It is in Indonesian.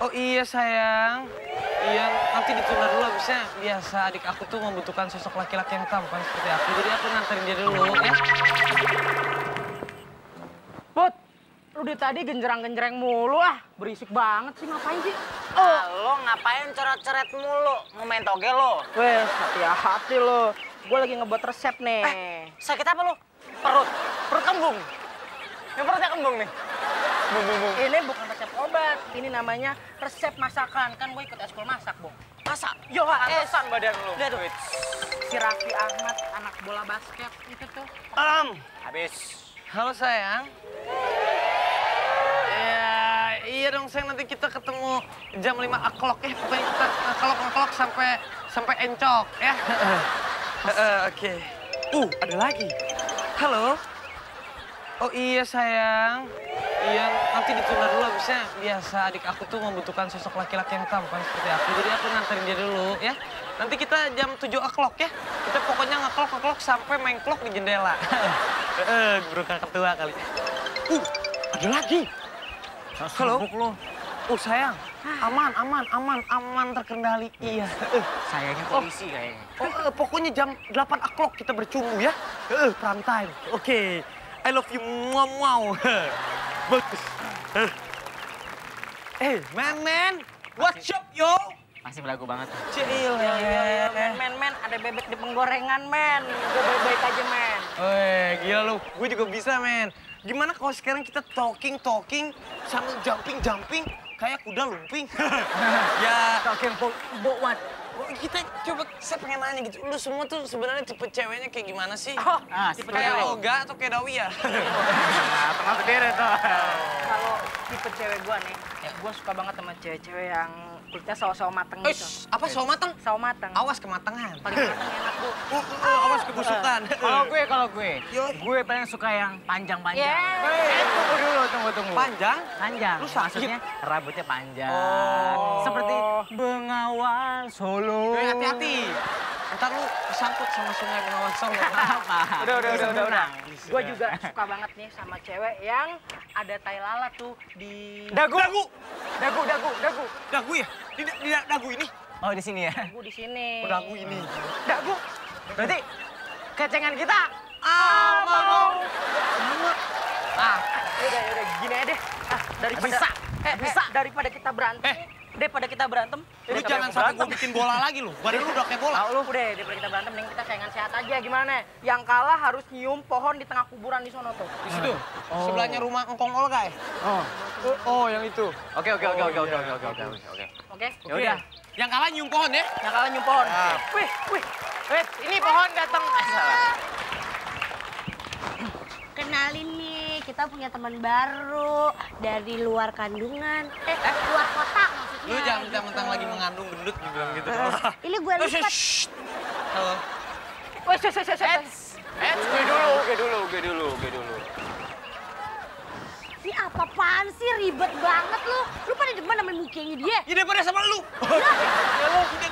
Oh iya sayang. Iya, nanti ditunda dulu abisnya. Biasa adik aku tuh membutuhkan sosok laki-laki yang tampan seperti aku. Jadi aku nganterin dia dulu ya. Put, lu dari tadi genjerang-genjreng mulu ah. Berisik banget sih, ngapain sih? Ah, lo ngapain coret-coret mulu? Mau main toge lo? Wes, hati-hati lo. Gue lagi ngebuat resep nih. Sakit apa lo? Perut? Perut kembung? Yang perutnya kembung nih? Ini bukan resep obat, ini namanya resep masakan. Kan gue ikut eskul masak, Bung. Masa? Yo, Pantesan badan lo. Lihat tuh. Si Raffi Ahmad, anak bola basket itu tuh. Am, habis. Halo sayang. Ya, iya dong sayang nanti kita ketemu jam 5 o'clock ya. Pokoknya kita ngeklok-ngeklok sampai sampai encok ya. Eh, Oke. Uh, ada lagi. Halo. Oh iya sayang. Iya, nanti ditunda dulu abisnya. Biasa adik aku tuh membutuhkan sosok laki-laki yang tampan seperti aku. Jadi aku nganterin dia dulu ya. Nanti kita jam 7 o'clock ya. Kita pokoknya ngeklok-ngeklok sampai mengklok di jendela. Eh, guru kakak ketua kali. Uh, ada lagi. Halo. Oh sayang, aman, aman, aman, aman terkendali. Iya. Eh, Sayangnya polisi kayaknya. Oh, eh, pokoknya jam 8 o'clock kita bercumbu ya. Eh, prime time. Oke. I love you, muah muah. Bagus. Eh. Eh, man, man. What's up, yo? Masih belagu banget. Cil, Ya, ya, ya, men, men, men, ada bebek di penggorengan, men. Gue baik-baik aja, men. Weh, gila lu. Gue juga bisa, men. Gimana kalau sekarang kita talking, talking, sambil jumping, jumping, kayak kuda lumping? ya, Talking about what? kita coba, saya pengen nanya gitu, lu semua tuh sebenarnya tipe ceweknya kayak gimana sih? Oh, Ah, tipe apa? Oga atau kayak Dawi ya? Tuh. Kalau tipe cewek gue nih, gue suka banget sama cewek-cewek yang kulitnya sawo-sawo mateng gitu. apa sawo matang? Sawo mateng. Awas kematangan. Paling mateng enak, Bu. Oh, oh, awas kebusukan. Kalau gue, kalau gue, gue paling suka yang panjang-panjang. Yeah. Tunggu dulu, tunggu, tunggu. Panjang? Panjang. Lu sakit? Maksudnya rambutnya panjang. Oh. Seperti Bengawan Solo. Eh, hati-hati. Ntar lu kesangkut sama sungai Bengawan Solo. Apa? Udah, udah, udah, udah, udah. Gue juga suka banget nih sama cewek yang ada tai lalat tuh di Dagu. Dagu. dagu, dagu, dagu. Dagu ya? Di, di dagu ini? Oh, di sini ya. Dagu di sini. Oh, dagu ini. Dagu. Berarti kecengan kita. Ah, mau. Ah, yaudah, yaudah, gini aja deh. Ah, daripada, Bisa, eh, bisa. eh, daripada kita berantem, Eh daripada kita berantem. Lu jangan sampai gue bikin bola lagi lu. Badan lu udah kayak bola. Tahu lu. Udah, daripada kita berantem, mending kita sayangan sehat aja gimana? Yang kalah harus nyium pohon di tengah kuburan di sono tuh. Di situ. Oh. Sebelahnya rumah Engkong Olga ya? Oh. Oh, yang itu. Oke, oke, oke, oke, oke, oke, oke, oke. Oke. Ya udah. Yang kalah nyium pohon ya? Yang kalah nyium pohon. Ah. Wih, wih. Wih, ini pohon datang. Kenalin nih, kita punya teman baru dari luar kandungan. Eh, eh? luar kota. Lu jangan gitu. mentang-mentang lagi mengandung gendut dibilang gitu. Ini gue lipat. shh. Halo. Wih, ses, ses, ses, ses. Eh, gue dulu, gue dulu, gue dulu, gue dulu. Ini apa-apaan sih ribet banget lu. Lu pada demen sama mukanya dia. Ya daripada sama lu. Ya lu udah